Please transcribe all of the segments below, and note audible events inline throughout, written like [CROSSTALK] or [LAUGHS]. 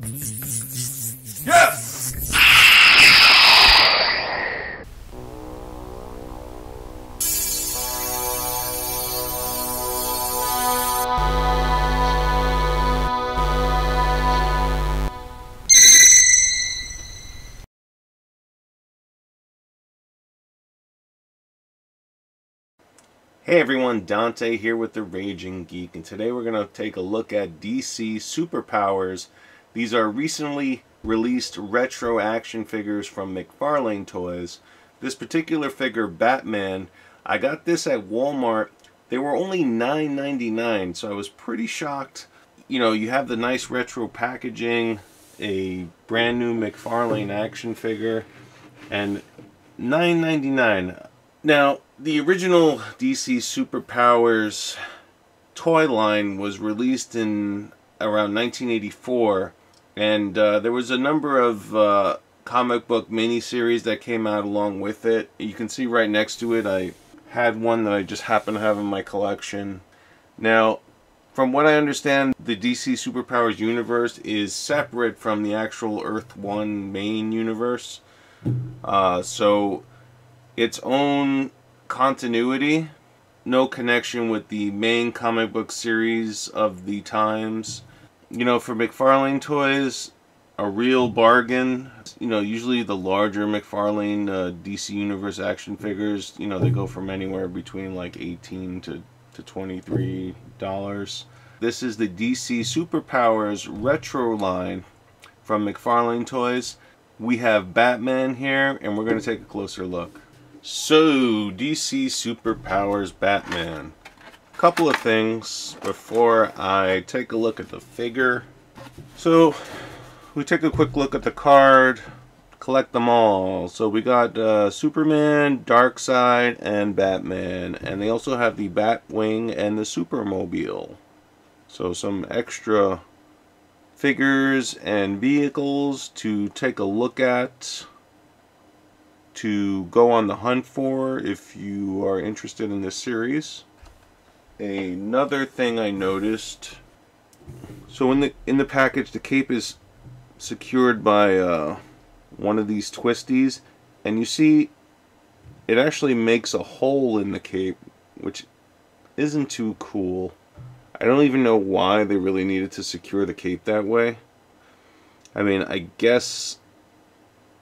Yes! Hey everyone, Dante here with the Raging Geek, and today we're going to take a look at DC Superpowers. These are recently released retro action figures from McFarlane Toys. This particular figure, Batman, I got this at Walmart. They were only $9.99, so I was pretty shocked. You know, you have the nice retro packaging, a brand new McFarlane action figure, and $9.99. Now, the original DC Superpowers toy line was released in around 1984, and uh, there was a number of uh, comic book miniseries that came out along with it. You can see right next to it, I had one that I just happen to have in my collection. Now, from what I understand, the DC Superpowers universe is separate from the actual Earth 1 main universe. Uh, so, its own continuity, no connection with the main comic book series of the times. You know, for McFarlane toys, a real bargain. You know, usually the larger McFarlane uh, DC Universe action figures, you know, they go from anywhere between like 18 to, to 23 dollars. This is the DC Superpowers retro line from McFarlane Toys. We have Batman here, and we're going to take a closer look. So, DC Superpowers Batman. Couple of things before I take a look at the figure. So, we take a quick look at the card, collect them all. So we got uh, Superman, Darkseid, and Batman. And they also have the Batwing and the Supermobile. So some extra figures and vehicles to take a look at to go on the hunt for if you are interested in this series. Another thing I noticed, so in the in the package the cape is secured by uh, one of these twisties and you see it actually makes a hole in the cape which isn't too cool. I don't even know why they really needed to secure the cape that way. I mean, I guess,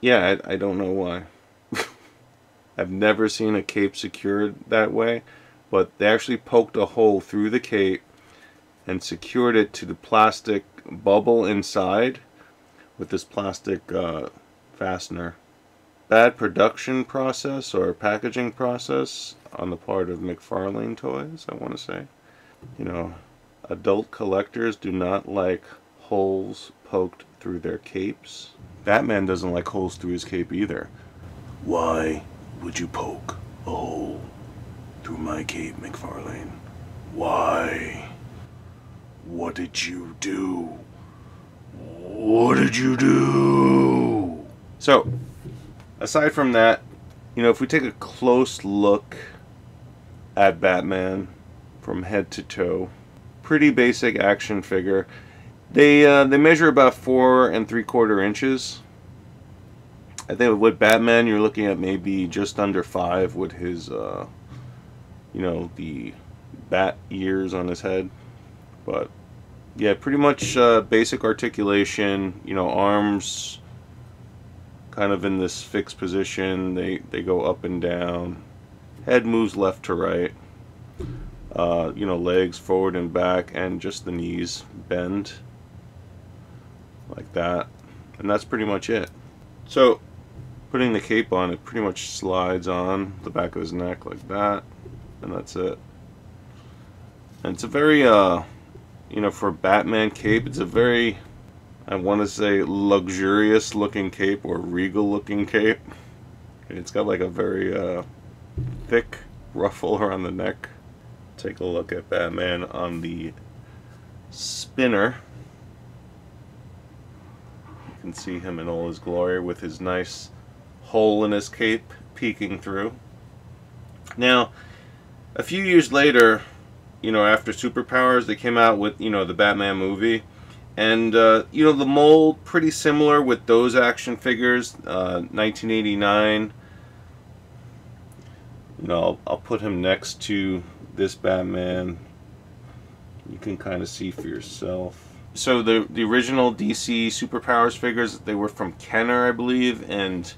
yeah, I, I don't know why. [LAUGHS] I've never seen a cape secured that way, but they actually poked a hole through the cape and secured it to the plastic bubble inside with this plastic uh, fastener. Bad production process or packaging process on the part of McFarlane Toys, I want to say. You know, adult collectors do not like holes poked through their capes. Batman doesn't like holes through his cape either. Why would you poke a hole through my cape, McFarlane? Why? What did you do? What did you do? So, aside from that, you know, if we take a close look at Batman from head to toe, pretty basic action figure. They uh, they measure about four and three quarter inches. I think with Batman, you're looking at maybe just under five with his, uh, you know, the bat ears on his head. But yeah, pretty much uh, basic articulation. You know, arms kind of in this fixed position. They they go up and down. Head moves left to right. Uh, you know, legs forward and back, and just the knees bend like that. And that's pretty much it. So putting the cape on, it pretty much slides on the back of his neck like that, and that's it. And it's a very, uh, you know, for Batman cape, it's a very, I want to say, luxurious looking cape or regal looking cape. It's got like a very uh, thick ruffle [LAUGHS] around the neck. Take a look at Batman on the spinner. You can see him in all his glory with his nice hole in his cape peeking through. Now, a few years later, you know, after Superpowers, they came out with, you know, the Batman movie. And, uh, you know, the mold, pretty similar with those action figures, uh, 1989. You know, I'll, I'll put him next to this Batman. You can kind of see for yourself. So the, the original DC Superpowers figures, they were from Kenner, I believe, and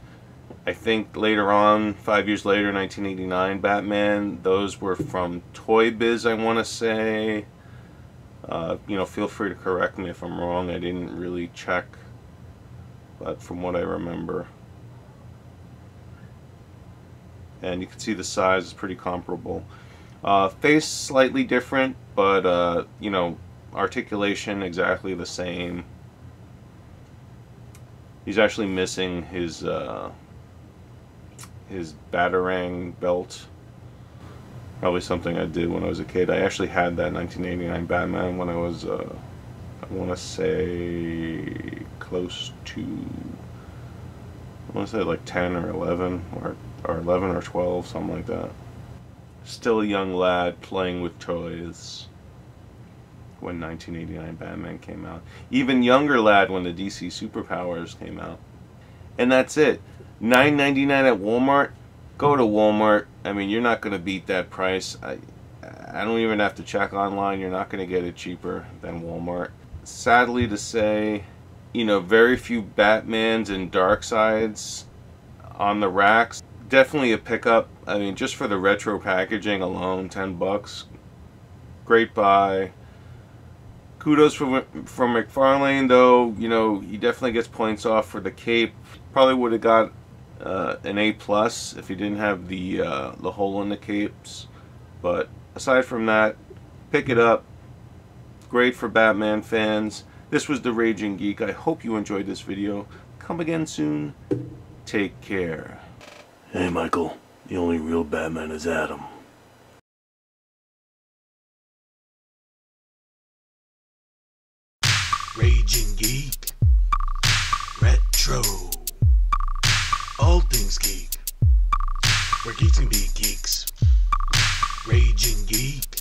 I think later on, five years later, 1989 Batman, those were from Toy Biz, I want to say. Uh, you know, feel free to correct me if I'm wrong. I didn't really check, but from what I remember. And you can see the size is pretty comparable. Uh, face slightly different, but, uh, you know, articulation exactly the same. He's actually missing his, uh, his Batarang belt Probably something I did when I was a kid. I actually had that 1989 Batman when I was, uh, I want to say, close to, I want to say like 10 or 11, or, or 11 or 12, something like that. Still a young lad playing with toys when 1989 Batman came out. Even younger lad when the DC Superpowers came out. And that's it. 9.99 at Walmart go to Walmart. I mean, you're not going to beat that price. I, I don't even have to check online. You're not going to get it cheaper than Walmart. Sadly to say, you know, very few Batmans and Darkseids on the racks. Definitely a pickup. I mean, just for the retro packaging alone, 10 bucks. Great buy. Kudos for, for McFarlane, though, you know, he definitely gets points off for the cape. Probably would have got uh, an A plus if you didn't have the uh, the hole in the capes. But aside from that, pick it up. Great for Batman fans. This was the Raging Geek. I hope you enjoyed this video. Come again soon. Take care. Hey Michael, the only real Batman is Adam. Raging Geek Retro all things geek. Where geeks can be geeks. Raging geek.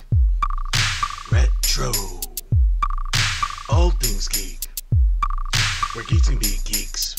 Retro. All things geek. Where geeks can be geeks.